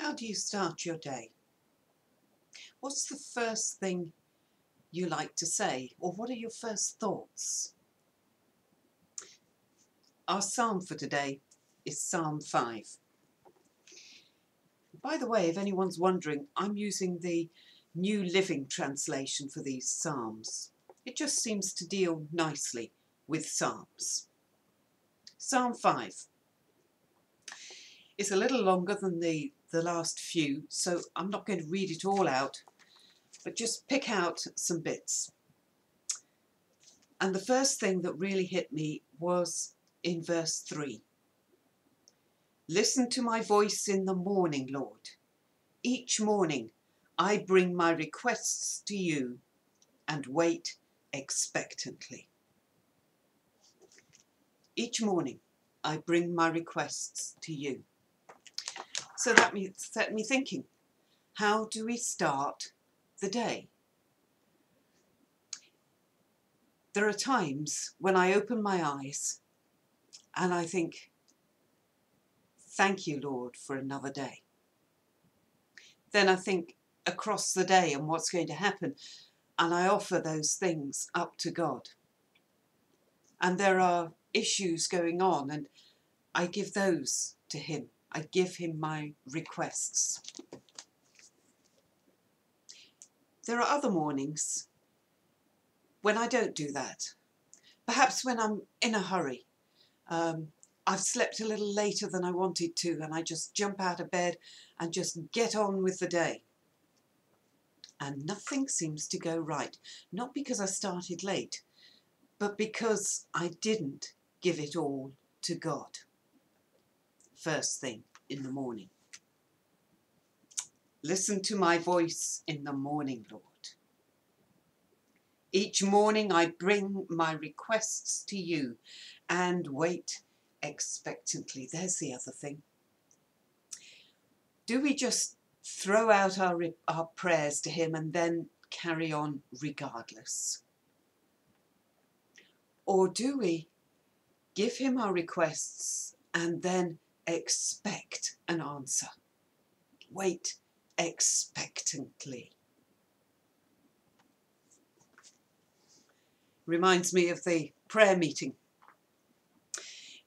How do you start your day? What's the first thing you like to say, or what are your first thoughts? Our psalm for today is Psalm 5. By the way, if anyone's wondering, I'm using the New Living Translation for these psalms. It just seems to deal nicely with psalms. Psalm 5. It's a little longer than the, the last few, so I'm not going to read it all out, but just pick out some bits. And the first thing that really hit me was in verse 3. Listen to my voice in the morning, Lord. Each morning I bring my requests to you and wait expectantly. Each morning I bring my requests to you. So that set me thinking, how do we start the day? There are times when I open my eyes and I think, thank you, Lord, for another day. Then I think across the day and what's going to happen, and I offer those things up to God. And there are issues going on, and I give those to Him. I give Him my requests. There are other mornings when I don't do that. Perhaps when I'm in a hurry. Um, I've slept a little later than I wanted to and I just jump out of bed and just get on with the day. And nothing seems to go right. Not because I started late, but because I didn't give it all to God first thing in the morning. Listen to my voice in the morning, Lord. Each morning I bring my requests to you and wait expectantly. There's the other thing. Do we just throw out our, our prayers to Him and then carry on regardless? Or do we give Him our requests and then expect an answer? Wait expectantly. Reminds me of the prayer meeting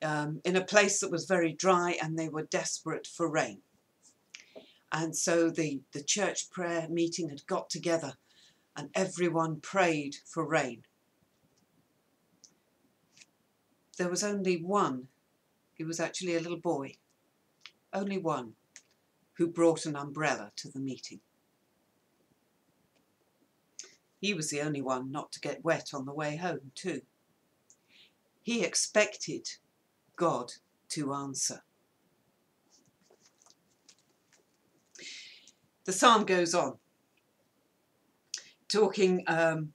um, in a place that was very dry and they were desperate for rain. And so the, the church prayer meeting had got together and everyone prayed for rain. There was only one, he was actually a little boy, only one, who brought an umbrella to the meeting. He was the only one not to get wet on the way home too. He expected God to answer. The psalm goes on, talking um,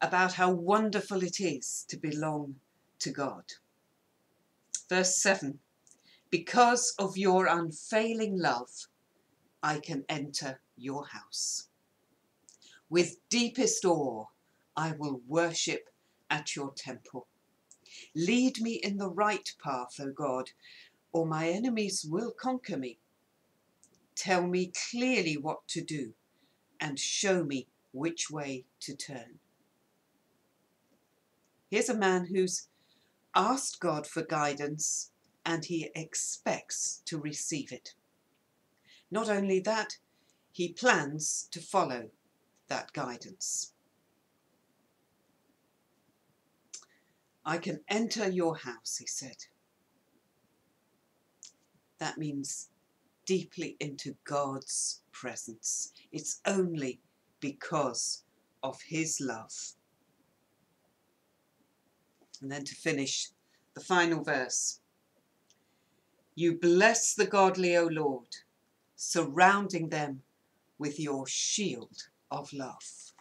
about how wonderful it is to belong to God. Verse 7 Because of your unfailing love, I can enter your house. With deepest awe, I will worship at your temple. Lead me in the right path, O God, or my enemies will conquer me. Tell me clearly what to do and show me which way to turn. Here's a man who's asked God for guidance and he expects to receive it. Not only that, he plans to follow that guidance. I can enter your house, he said. That means deeply into God's presence. It's only because of his love. And then to finish, the final verse. You bless the godly, O Lord, surrounding them with your shield of love.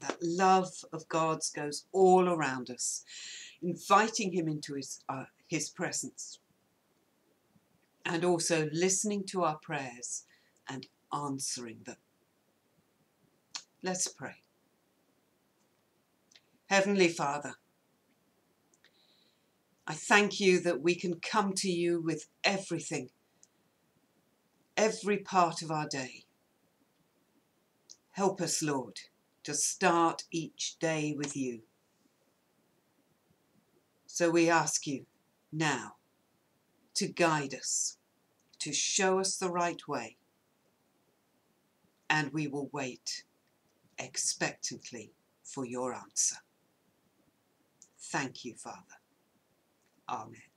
That love of God's goes all around us, inviting him into his, uh, his presence. And also listening to our prayers and answering them. Let's pray. Heavenly Father, I thank you that we can come to you with everything every part of our day. Help us, Lord, to start each day with you. So we ask you now to guide us, to show us the right way, and we will wait expectantly for your answer. Thank you, Father. Amen.